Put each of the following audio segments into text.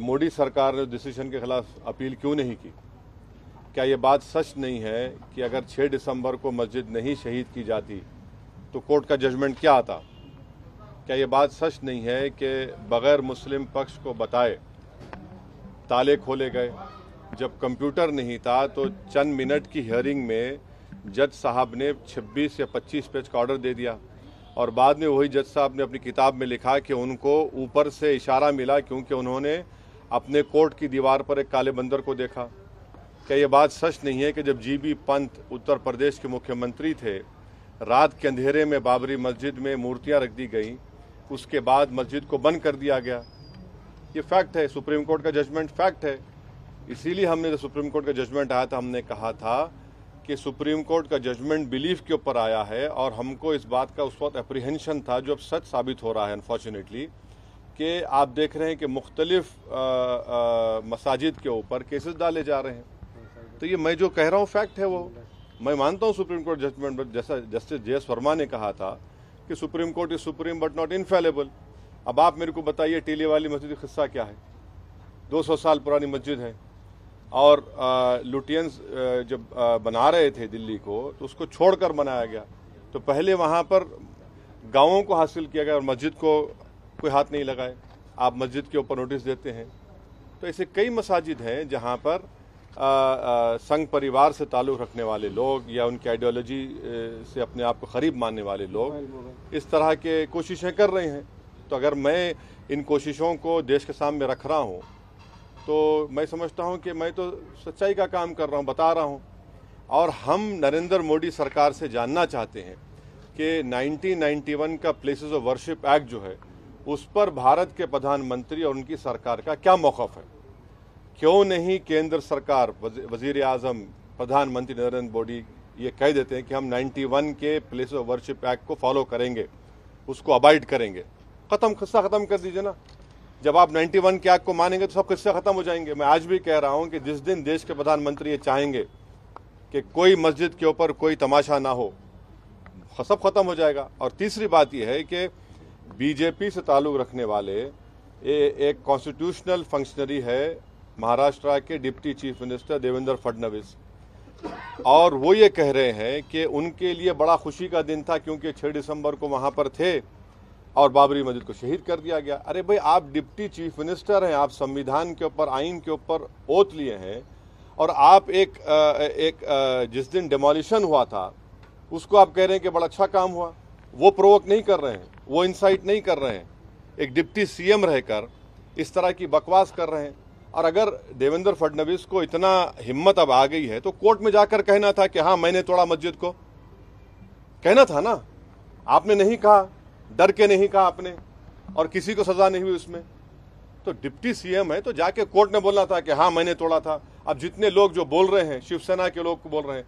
मोदी सरकार ने डिसीज़न के खिलाफ अपील क्यों नहीं की? क्या ये बात सच नहीं है कि अगर 6 दिसंबर को मस्जिद नहीं शहीद की जाती तो कोर्ट का जजमेंट क्या आता? क्या ये बात सच नहीं है कि बगैर मुस्लिम पक्ष को बताए, ताले खोले गए? जब कंप्यूटर नहीं था तो चंद मिनट की हियरिंग में जज साहब ने 26 या 25 पेज का ऑर्डर दे दिया। और बाद में वही जज साहब ने अपनी किताब में लिखा कि उनको ऊपर से इशारा मिला क्योंकि उन्होंने अपने कोर्ट की दीवार पर एक काले बंदर को देखा। क्या ये बात सच नहीं है कि जब जीबी पंत उत्तर प्रदेश के मुख्यमंत्री थे, रात के अंधेरे में बाबरी मस्जिद में मूर्तियाँ रख दी गई, उसके बाद मस्जिद को बंद कर दिया गया? ये फैक्ट है, सुप्रीम कोर्ट का जजमेंट फैक्ट है। इसीलिए हमने जब सुप्रीम कोर्ट का जजमेंट आया था, हमने कहा था कि सुप्रीम कोर्ट का जजमेंट बिलीफ के ऊपर आया है और हमको इस बात का उस वक्त अप्रीहेंशन था जो अब सच साबित हो रहा है अनफॉर्चुनेटली कि आप देख रहे हैं कि मुख्तलिफ़ मसाजिद के ऊपर केसेस डाले जा रहे हैं। तो ये मैं जो कह रहा हूँ फैक्ट है वो। मैं मानता हूँ सुप्रीम कोर्ट जजमेंट जैसा जस्टिस जे एस वर्मा ने कहा था कि supreme court is supreme but not infallible अब आप मेरे को बताइए, टीले वाली मस्जिद का किस्सा क्या है? 200 साल पुरानी मस्जिद है। और लुटियंस जब बना रहे थे दिल्ली को तो उसको छोड़कर बनाया गया। तो पहले वहाँ पर गाँवों को हासिल किया गया और मस्जिद को कोई हाथ नहीं लगाए आप मस्जिद के ऊपर नोटिस देते हैं। तो ऐसे कई मसाजिद हैं जहाँ पर आ, आ, संघ परिवार से ताल्लुक़ रखने वाले लोग या उनकी आइडियोलॉजी से अपने आप को करीब मानने वाले लोग इस तरह के कोशिशें कर रहे हैं। तो अगर मैं इन कोशिशों को देश के सामने रख रहा हूँ तो मैं समझता हूँ कि मैं तो सच्चाई का काम कर रहा हूँ बता रहा हूँ। और हम नरेंद्र मोदी सरकार से जानना चाहते हैं कि 1991 का प्लेसेस ऑफ़ वर्शिप एक्ट जो है उस पर भारत के प्रधानमंत्री और उनकी सरकार का क्या मौकफ है? क्यों नहीं केंद्र सरकार वज़ीर आज़म प्रधानमंत्री नरेंद्र मोदी ये कह देते हैं कि हम 91 के प्लेस ऑफ़ वर्शिप एक्ट को फॉलो करेंगे, उसको अवॉइड करेंगे। ख़त्म किस्सा ख़त्म कर दीजिए ना। जब आप 91 के एक्ट को मानेंगे तो सब किस्से ख़त्म हो जाएँगे। मैं आज भी कह रहा हूँ कि जिस दिन देश के प्रधानमंत्री ये चाहेंगे कि कोई मस्जिद के ऊपर कोई तमाशा ना हो, सब खत्म हो जाएगा। और तीसरी बात यह है कि बीजेपी से ताल्लुक़ रखने वाले ए, एक कॉन्स्टिट्यूशनल फंक्शनरी है महाराष्ट्र के deputy chief minister Devendra Fadnavis. और वो ये कह रहे हैं कि उनके लिए बड़ा खुशी का दिन था क्योंकि 6 दिसंबर को वहाँ पर थे और बाबरी मस्जिद को शहीद कर दिया गया। अरे भाई आप डिप्टी चीफ मिनिस्टर हैं आप संविधान के ऊपर आइन के ऊपर ओत लिए हैं और आप एक एक जिस दिन डिमोलिशन हुआ था उसको आप कह रहे हैं कि बड़ा अच्छा काम हुआ। वो प्रोवोक नहीं कर रहे हैं। वो इंसाइट नहीं कर रहे हैं। एक डिप्टी सीएम रहकर इस तरह की बकवास कर रहे हैं। और अगर देवेंद्र फडणवीस को इतना हिम्मत अब आ गई है तो कोर्ट में जाकर कहना था कि हाँ मैंने तोड़ा मस्जिद को। कहना था ना? आपने नहीं कहा, डर के नहीं कहा आपने, और किसी को सजा नहीं हुई उसमें। तो डिप्टी सीएम है तो जाके कोर्ट ने बोलना था कि हाँ मैंने तोड़ा था। अब जितने लोग जो बोल रहे हैं, शिवसेना के लोग बोल रहे हैं,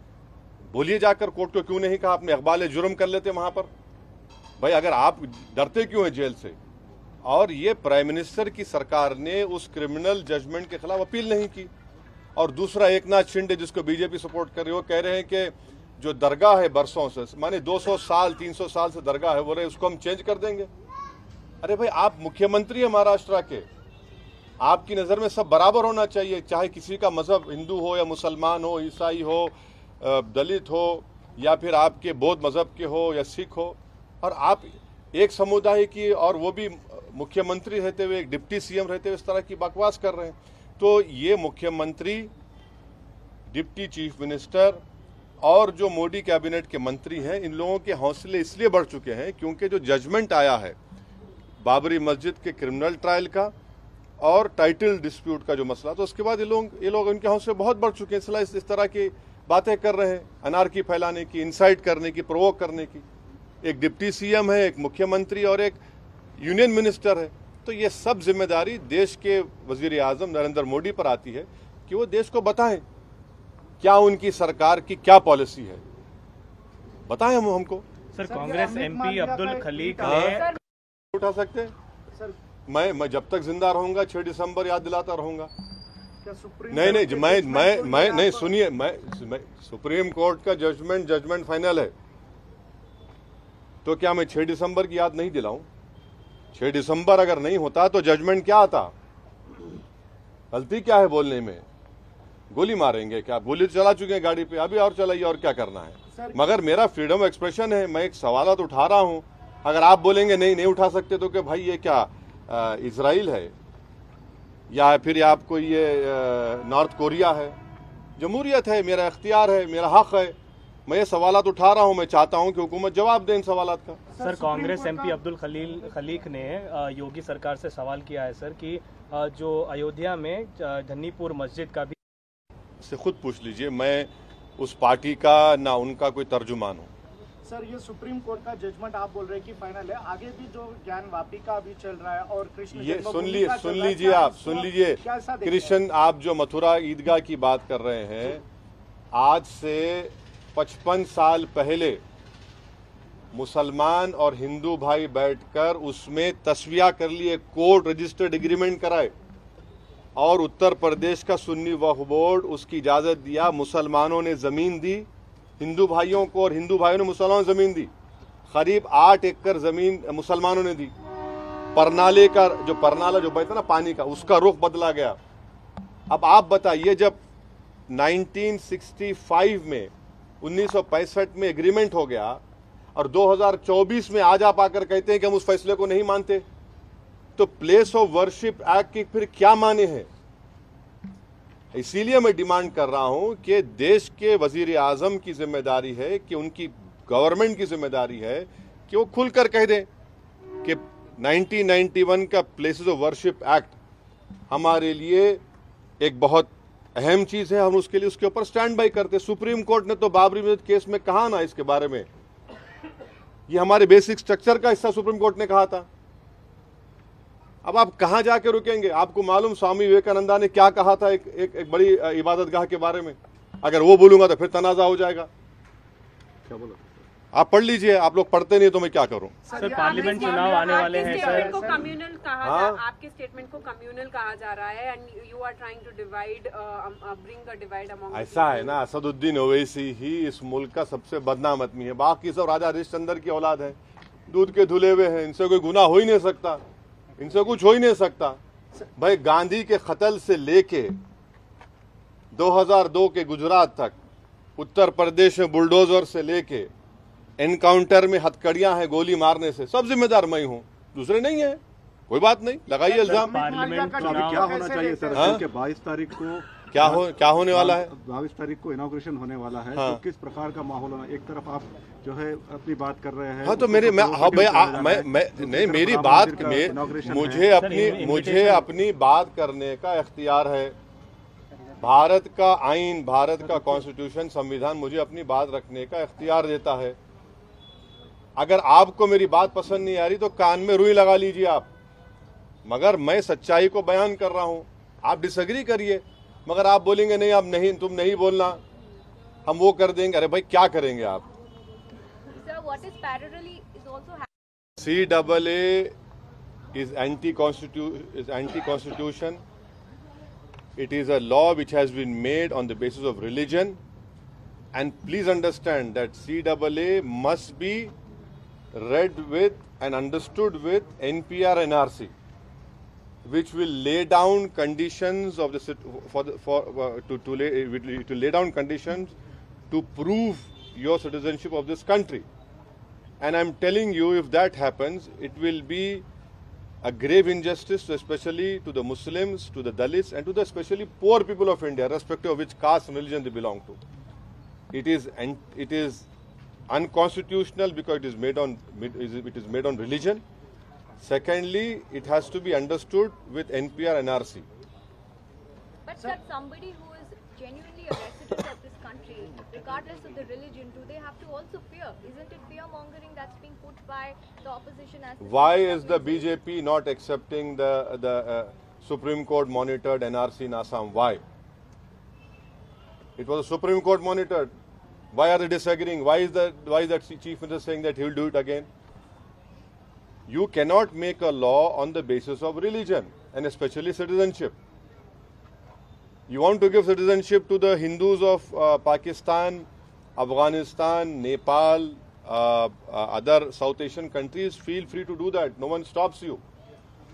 बोलिए जाकर कोर्ट को क्यों नहीं कहा? आपने अखबार जुर्म कर लेते वहाँ पर। भाई, अगर आप डरते क्यों हैं जेल से? और ये प्राइम मिनिस्टर की सरकार ने उस क्रिमिनल जजमेंट के खिलाफ अपील नहीं की। और दूसरा, एक नाथ शिंदे, जिसको बीजेपी सपोर्ट कर रही है, कह रहे हैं कि जो दरगाह है बरसों से, माने 200 साल 300 साल से दरगाह है रहे, उसको हम चेंज कर देंगे। अरे भाई, आप मुख्यमंत्री हैं महाराष्ट्र के। आपकी नज़र में सब बराबर होना चाहिए, चाहे किसी का मज़हब हिंदू हो या मुसलमान हो, ईसाई हो दलित हो, या फिर आपके बौद्ध मज़हब के हो या सिख हो। और आप एक समुदाय की और वो भी मुख्यमंत्री रहते हुए एक डिप्टी सीएम रहते हुए इस तरह की बकवास कर रहे हैं। तो ये मुख्यमंत्री डिप्टी चीफ मिनिस्टर और जो मोदी कैबिनेट के मंत्री हैं इन लोगों के हौसले इसलिए बढ़ चुके हैं क्योंकि जो जजमेंट आया है बाबरी मस्जिद के क्रिमिनल ट्रायल का और टाइटल डिस्प्यूट का जो मसला तो उसके बाद ये लोग ये लोग इनके हौसले बहुत बढ़ चुके हैं। इसलिए इस, तरह की बातें कर रहे हैं अनारकी फैलाने की इंसाइट करने की प्रोवोक करने की। एक डिप्टी सीएम है एक मुख्यमंत्री और एक यूनियन मिनिस्टर है। तो ये सब ज़िम्मेदारी देश के वज़ीर आज़म नरेंद्र मोदी पर आती है कि वो देश को बताएँ क्या उनकी सरकार की क्या पॉलिसी है। बताएँ हम हमको। सर कांग्रेस एमपी अब्दुल खलीक ने उठा सकते सर। मैं मैं जब तक ज़िंदा रहूँगा छह दिसंबर याद दिलाता रहूँगा। नहीं नहीं मैं मैं मैं नहीं सुनिए मैं, मैं सुप्रीम कोर्ट का जजमेंट जजमेंट फाइनल है। तो क्या मैं 6 दिसंबर की याद नहीं दिलाऊं? 6 दिसंबर अगर नहीं होता तो जजमेंट क्या आता? गलती क्या है बोलने में? गोली मारेंगे क्या? गोली तो चला चुके हैं गाड़ी पे अभी और चलाइए और क्या करना है? मगर मेरा फ्रीडम ऑफ़ एक्सप्रेशन है मैं एक सवाल तो उठा रहा हूँ। अगर आप बोलेंगे नहीं नहीं उठा सकते तो कि भाई ये क्या इसराइल है? या फिर आपको ये नॉर्थ कोरिया है? जमहूरियत है मेरा इख्तियार है मेरा हक है। मैं ये सवाल उठा रहा हूँ मैं चाहता हूँ कि हुकूमत जवाब दे इन सवाल का। सर कांग्रेस एमपी अब्दुल खलील खलीक ने योगी सरकार से सवाल किया है सर कि जो अयोध्या में धन्नीपुर मस्जिद का भी से खुद पूछ लीजिए मैं उस पार्टी का ना उनका कोई तर्जुमान हूँ। सर ये सुप्रीम कोर्ट का जजमेंट आप बोल रहे हैं कि फाइनल है। आगे भी जो ज्ञान वापी का अभी चल रहा है और कृष्ण ये सुन चल सुन लीजिए आप सुन लीजिए। कृष्ण आप जो मथुरा ईदगाह की बात कर रहे हैं आज से 55 साल पहले मुसलमान और हिंदू भाई बैठकर उसमें तस्विया कर लिए, कोर्ट रजिस्टर्ड एग्रीमेंट कराए और उत्तर प्रदेश का सुन्नी वक्फ बोर्ड उसकी इजाज़त दिया। मुसलमानों ने ज़मीन दी, हिंदू भाइयों को और हिंदू भाइयों ने मुसलमानों को ज़मीन दी। करीब आठ एकड़ ज़मीन मुसलमानों ने दी। परनाले का, जो परनाला जो बहता ना, पानी का, उसका रुख बदला गया। अब आप बताइए, जब 1965 में 1965 में एग्रीमेंट हो गया और 2024 में आज आप आकर कहते हैं कि हम उस फैसले को नहीं मानते। तो प्लेस ऑफ़ वर्शिप एक्ट की फिर क्या माने हैं? इसीलिए मैं डिमांड कर रहा हूँ कि देश के वज़ीर आज़म की ज़िम्मेदारी है, कि उनकी गवर्नमेंट की ज़िम्मेदारी है कि वो खुलकर कह दें कि 1991 का प्लेसेस ऑफ़ वर्शिप एक्ट हमारे लिए एक बहुत अहम चीज़ है हम उसके लिए उसके ऊपर स्टैंड बाई करते सुप्रीम कोर्ट ने तो बाबरी मस्जिद केस में कहा ना इसके बारे में। ये हमारे बेसिक स्ट्रक्चर का हिस्सा सुप्रीम कोर्ट ने कहा था। अब आप कहाँ जाके रुकेंगे? आपको मालूम स्वामी विवेकानंदा ने क्या कहा था एक एक, एक बड़ी इबादतगाह इबादत गाह के बारे में? अगर वो बोलूँगा तो फिर तनाजा हो जाएगा। क्या बोला? आप पढ़ लीजिए आप लोग पढ़ते नहीं तो मैं क्या करूँ? सर पार्लियामेंट चुनाव आने वाले हैं स्टेटमेंट को सर कम्युनल कहा हाँ। जा आपके स्टेटमेंट को कम्युनल कहा जा रहा है and you are trying to divide bring a divide among ऐसा है ना असदुद्दीन ओवैसी ही इस मुल्क का सबसे बदनाम आदमी है। बाकी सब राजा हरिश्चंद्र की औलाद है। दूध के धुले हुए हैं इनसे कोई गुना हो ही नहीं सकता। इनसे कुछ हो ही नहीं सकता। भाई गांधी के कत्ल से लेके 2002 के गुजरात तक उत्तर प्रदेश में बुलडोजर से लेके एनकाउंटर में हथकड़ियाँ हैं गोली मारने से सब जिम्मेदार मैं हूँ। दूसरे नहीं है। कोई बात नहीं लगाइए इल्ज़ाम। पार्लियामेंट तो क्या होना चाहिए सर? हैं? बाईस तारीख को क्या हो क्या होने वाला है? बाईस तारीख को इनोग्रेशन होने वाला है हाँ। तो किस प्रकार का माहौल होना एक तरफ़ आप जो है अपनी बात कर रहे हैं हाँ तो मेरे मैं हाँ भाई मैं मैं दूसरी नहीं मेरी बात में मुझे अपनी मुझे अपनी बात करने का इख्तियार है। भारत का आइन भारत का कॉन्स्टिट्यूशन संविधान मुझे अपनी बात रखने का इख्तियार देता है। अगर आपको मेरी बात पसंद नहीं आ रही तो कान में रुई लगा लीजिए आप। मगर मैं सच्चाई को बयान कर रहा हूँ। आप डिसग्री करिए। मगर आप बोलेंगे नहीं आप नहीं तुम नहीं बोलना। हम वो कर देंगे। अरे भाई क्या करेंगे आप? C double A is anti constitution it is a law which has been made on the basis of religion and please understand that C double A must be read with and understood with NPR NRC, which will lay down conditions of the for the, for uh, to to lay to lay down conditions to prove your citizenship of this country. And I'm telling you, if that happens, it will be a grave injustice, especially to the Muslims, to the Dalits, and to the especially poor people of India, irrespective of which caste and religion they belong to. It is and it is unconstitutional because it is made on it is made on religion. Secondly, it has to be understood with NPR and NRC. But sir, somebody who is genuinely a resident of this country, regardless of the religion, do they have to also fear? Isn't it fear mongering that's being put by the opposition as Why is the? BJP not accepting the the uh, Supreme Court monitored NRC in Assam? Why? It was a Supreme Court monitored. Why are they disagreeing? Why is that? Why is that chief minister saying that he will do it again? You cannot make a law on the basis of religion and especially citizenship. You want to give citizenship to the Hindus of uh, Pakistan, Afghanistan, Nepal, uh, uh, other South Asian countries, feel free to do that. No one stops you.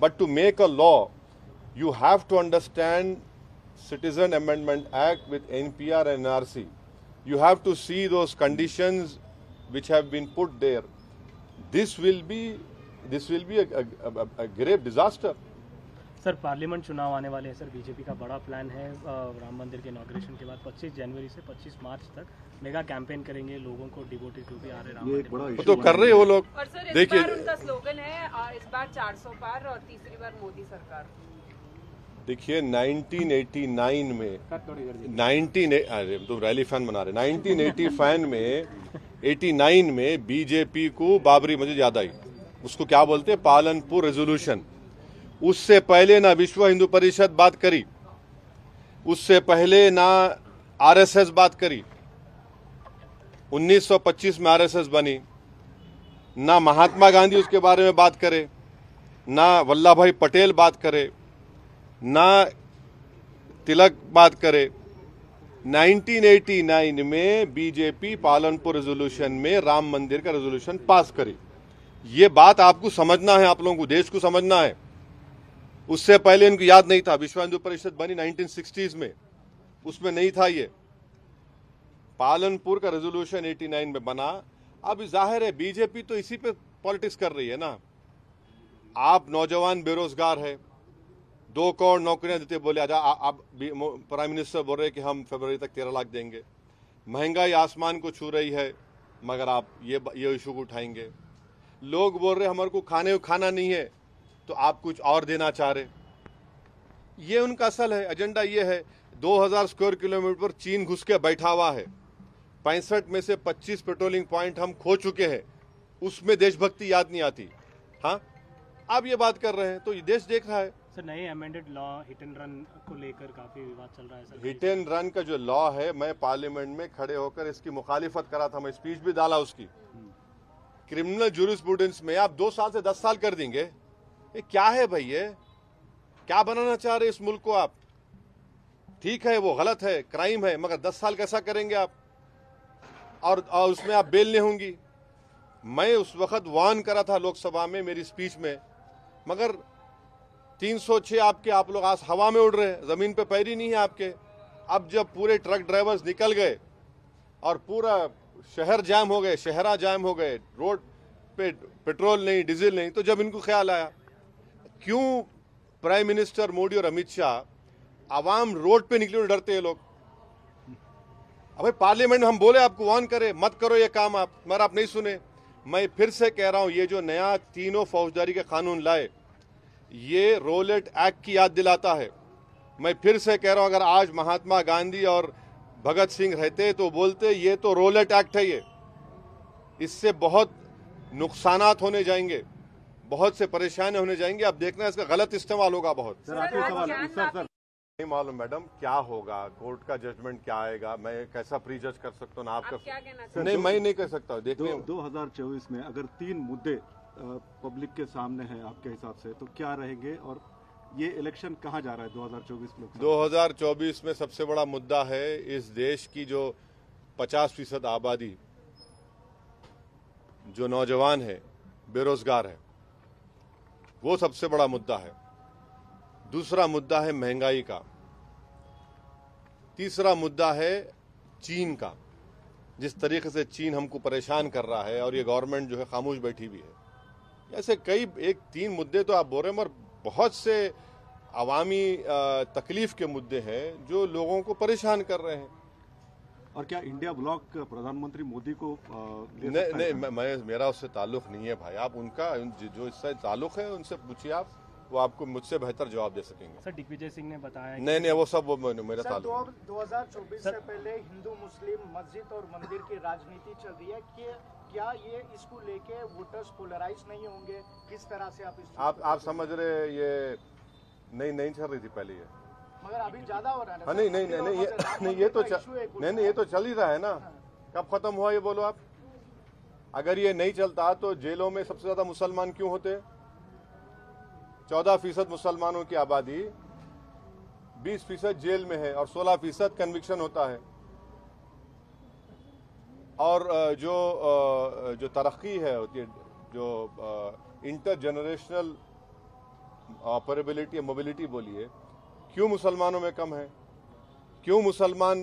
But to make a law you have to understand Citizen Amendment Act with NPR and NRC. You have to see those conditions which have been put there. This will be this will be a, a, a, a grave disaster. Sir parliament चुनाव आने वाले हैं sir BJP का बड़ा plan है राम मंदिर के inauguration के बाद 25 जनवरी से 25 मार्च तक मेगा कैंपेन करेंगे लोगों को डिवोटेड टू बी आ रहे राम इशू तो कर रहे हैं वो लोग। देखिए। उनका स्लोगन है इस बार 400 पार और तीसरी बार मोदी सरकार। देखिए 1989 में 19 अरे तो रैली फ़ैन बना रहे 1980 फ़ैन में 89 में बीजेपी को बाबरी मस्जिद याद आई। उसको क्या बोलते हैं? पालनपुर रेजोल्यूशन। उससे पहले ना विश्व हिंदू परिषद बात करी। उससे पहले ना आरएसएस बात करी। 1925 में आरएसएस बनी। ना महात्मा गांधी उसके बारे में बात करे। ना वल्लभ भाई पटेल बात करे। ना तिलक बात करे। 1989 में बीजेपी पालनपुर रेजोल्यूशन में राम मंदिर का रेजोल्यूशन पास करी। ये बात आपको समझना है, आप लोगों को, देश को समझना है। उससे पहले इनको याद नहीं था विश्व हिंदू परिषद बनी 1960s में। उसमें नहीं था ये। पालनपुर का रेजोल्यूशन 89 में बना। अब ज़ाहिर है, बीजेपी तो इसी पे पॉलिटिक्स कर रही है ना। आप नौजवान बेरोजगार है। दो करोड़ नौकरियाँ देते बोले, आजा आप प्राइम मिनिस्टर बोल रहे कि हम फरवरी तक तेरह लाख देंगे। महँगाई आसमान को छू रही है, मगर आप ये ये इशू को उठाएँगे। लोग बोल रहे हमारे को खाने खाना नहीं है तो आप कुछ और देना चाह रहे ये उनका असल है, एजेंडा ये है 2000 स्क्वायर किलोमीटर पर चीन घुस के बैठा हुआ है। पैंसठ में से 25 पेट्रोलिंग पॉइंट हम खो चुके हैं, उसमें देशभक्ति याद नहीं आती। हाँ आप ये बात कर रहे हैं तो ये देश देख रहा है। सर नए amended law hit and run को लेकर काफ़ी विवाद चल रहा है सर। हिट एंड रन का जो लॉ है मैं पार्लियामेंट में खड़े होकर इसकी मुखालिफत करा था मैं स्पीच भी डाला उसकी। क्रिमिनल जूरिस्प्रूडेंस में आप दो साल से दस साल कर देंगे। ये क्या है भाई ये? क्या बनाना चाह रहे इस मुल्क को आप? ठीक है वो गलत है क्राइम है मगर दस साल कैसा करेंगे आप? और, और उसमें आप बेल नहीं होंगी। मैं उस वक्त वार्न करा था लोकसभा में मेरी स्पीच में। मगर 306 आपके, आप लोग आज हवा में उड़ रहे हैं, ज़मीन पे पैर ही नहीं है आपके। अब जब पूरे ट्रक ड्राइवर्स निकल गए और पूरा शहर जाम हो गए, शहरा जाम हो गए, रोड पे पेट्रोल नहीं, डीजल नहीं तो जब इनको ख्याल आया। क्यों प्राइम मिनिस्टर मोदी और अमित शाह आवाम रोड पे निकले डरते हैं लोग? अबे, पार्लियामेंट हम बोले, आपको वार्न करे, मत करो ये काम आप, मगर आप नहीं सुने। मैं फिर से कह रहा हूँ, ये जो नया तीनों फौजदारी के कानून लाए ये रोलेट एक्ट की याद दिलाता है। मैं फिर से कह रहा हूँ अगर आज महात्मा गांधी और भगत सिंह रहते तो बोलते ये तो रोलेट एक्ट है ये। इससे बहुत नुकसान होने जाएँगे बहुत से परेशानी होने जाएँगे। अब देखना इसका गलत इस्तेमाल होगा बहुत। सर आखिरी सवाल सर सर। नहीं मालूम मैडम क्या होगा? कोर्ट का जजमेंट क्या आएगा? मैं कैसा प्री जज कर सकता हूँ ना आप आप कर नहीं मैं नहीं कर सकता देखने दो 2024 में अगर तीन मुद्दे पब्लिक के सामने है आपके हिसाब से तो क्या रहेंगे और ये इलेक्शन कहाँ जा रहा है 2024 लोकसभा? 2024 में सबसे बड़ा मुद्दा है इस देश की जो 50 फ़ीसद आबादी, जो नौजवान है, बेरोजगार है, वो सबसे बड़ा मुद्दा है। दूसरा मुद्दा है महँगाई का। तीसरा मुद्दा है चीन का। जिस तरीके से चीन हमको परेशान कर रहा है और ये गवर्नमेंट जो है खामोश बैठी हुई है। ऐसे कई एक तीन मुद्दे तो आप बोल रहे हैं मगर बहुत से अवामी तकलीफ़ के मुद्दे हैं जो लोगों को परेशान कर रहे हैं। और क्या इंडिया ब्लॉक प्रधानमंत्री मोदी को नहीं नहीं मैं, मैं मेरा उससे ताल्लुक नहीं है भाई। आप उनका जो इससे ताल्लुक है उनसे पूछिए आप वो आपको मुझसे बेहतर जवाब दे सकेंगे। सर दिग्विजय सिंह ने बताया नहीं नहीं वो सब वो मेरा ताल्लुक दो- 2024 से पहले हिंदू मुस्लिम मस्जिद और मंदिर की राजनीति चल रही है। कि क्या ये इसको लेके वोटर्स पोलराइज नहीं होंगे? किस तरह से आप इस चीज़ आप आप समझ रहे ये नहीं नहीं चल रही थी पहले ये। मगर अभी ज़्यादा हो रहा है हाँ नहीं नहीं नहीं नहीं ये नहीं ये तो नहीं नहीं ये तो चल ही रहा है ना। कब खत्म हुआ ये बोलो आप? अगर ये नहीं चलता तो जेलों में सबसे ज़्यादा मुसलमान क्यों होते? चौदह फ़ीसद मुसलमानों की आबादी बीस फ़ीसद जेल में है और सोलह फ़ीसद कन्विक्शन होता है। और जो जो तरक्की है जो इंटर जनरेशनल ऑपरेबिलिटी मोबिलिटी बोलिए, क्यों मुसलमानों में कम है? क्यों मुसलमान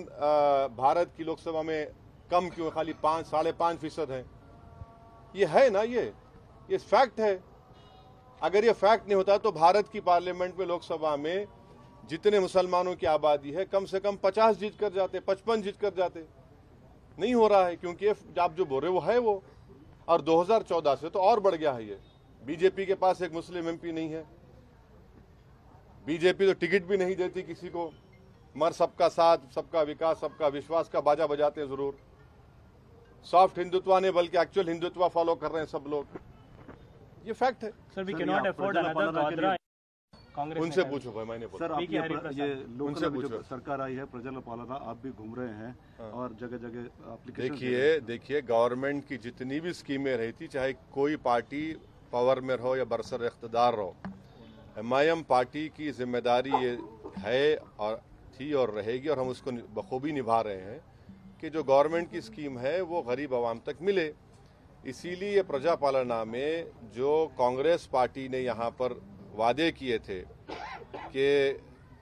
भारत की लोकसभा में कम क्यों खाली पाँच, साढ़े पाँच फ़ीसद है। ये है ना ये? ये फैक्ट है। अगर ये फैक्ट नहीं होता तो भारत की पार्लियामेंट में लोकसभा में जितने मुसलमानों की आबादी है, कम से कम पचास जीत कर जाते, पचपन जीत कर जाते। नहीं हो रहा है क्योंकि आप जो बोल रहे हो वो है वो। और 2014 से तो और बढ़ गया है ये। बीजेपी के पास एक मुस्लिम एमपी नहीं है। बीजेपी तो टिकट भी नहीं देती किसी को। मगर सबका साथ सबका विकास सबका विश्वास का बाजा बजाते हैं ज़रूर। सॉफ्ट हिंदुत्व ने बल्कि एक्चुअल हिंदुत्व फॉलो कर रहे हैं सब लोग। ये फैक्ट है। Sir we can not afford another पालना के गोदरा लिए- कांग्रेस उनसे पूछो भाई मैंने सर आप ये उनसे जो पूछो। सरकार आई है प्रजल पालना आप भी घूम रहे हैं और जगह जगह देखिए देखिए गवर्नमेंट की जितनी भी स्कीमें रही थी चाहे कोई पार्टी पावर में रहो या बरसर इख्तदार रहो एम पार्टी की ज़िम्मेदारी ये है और थी और रहेगी और हम उसको बखूबी निभा रहे हैं कि जो गवर्नमेंट की स्कीम है वो गरीब आवाम तक मिले। इसीलिए प्रजा पालना में जो कांग्रेस पार्टी ने यहाँ पर वादे किए थे कि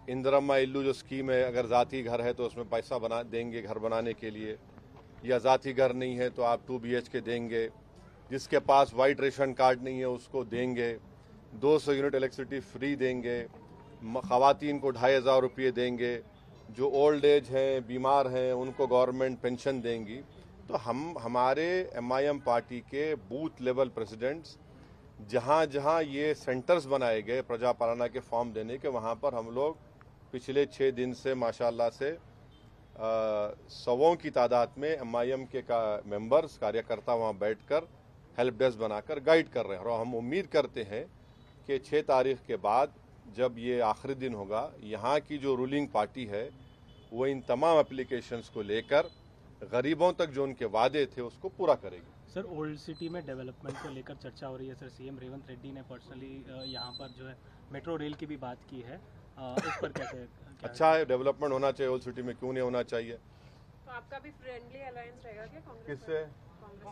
इंदिरम्मा इल्लू जो स्कीम है, अगर ज़ाती घर है तो उसमें पैसा बना, देंगे घर बनाने के लिए। या ज़ाती घर नहीं है तो आप टू बीएच के देंगे। जिसके पास वाइट रेशन कार्ड नहीं है उसको देंगे। 200 यूनिट इलेक्ट्रिसिटी फ्री देंगे। खातन को ढाई हज़ार रुपये देंगे। जो ओल्ड एज हैं, बीमार हैं, उनको गवर्नमेंट पेंशन देंगी। तो हम, हमारे एमआईएम पार्टी के बूथ लेवल प्रेसिडेंट्स जहाँ जहाँ ये सेंटर्स बनाए गए प्रजा पालना के फॉर्म देने के वहाँ पर हम लोग पिछले छः दिन से माशाल्लाह से अ, सौों की तादाद में एमआईएम के का मेंबर्स कार्यकर्ता वहाँ बैठकर हेल्प डेस्क बनाकर गाइड कर रहे हैं। और हम उम्मीद करते हैं कि छः तारीख के बाद जब ये आखिरी दिन होगा यहाँ की जो रूलिंग पार्टी है वो इन तमाम एप्लीकेशंस को लेकर गरीबों तक जो उनके वादे थे उसको पूरा करेगी। सर ओल्ड सिटी में डेवलपमेंट को लेकर चर्चा हो रही है सर। सीएम रेवंत रेड्डी ने पर्सनली यहाँ पर जो है मेट्रो रेल की भी बात की है। इस पर कैसे क्या अच्छा है डेवलपमेंट होना चाहिए ओल्ड सिटी में क्यों नहीं होना चाहिए? तो आपका भी फ्रेंडली अलायंस रहेगा क्या कांग्रेस किससे?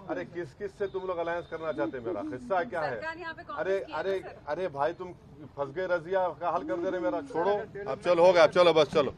अरे किस किस से तुम लोग अलायंस करना चाहते मेरा? हिस्सा क्या है? अरे अरे अरे भाई तुम फंस गए रजिया का हल कर दे रहे मेरा। छोड़ो। अब चलो हो गया अब चलो बस चलो।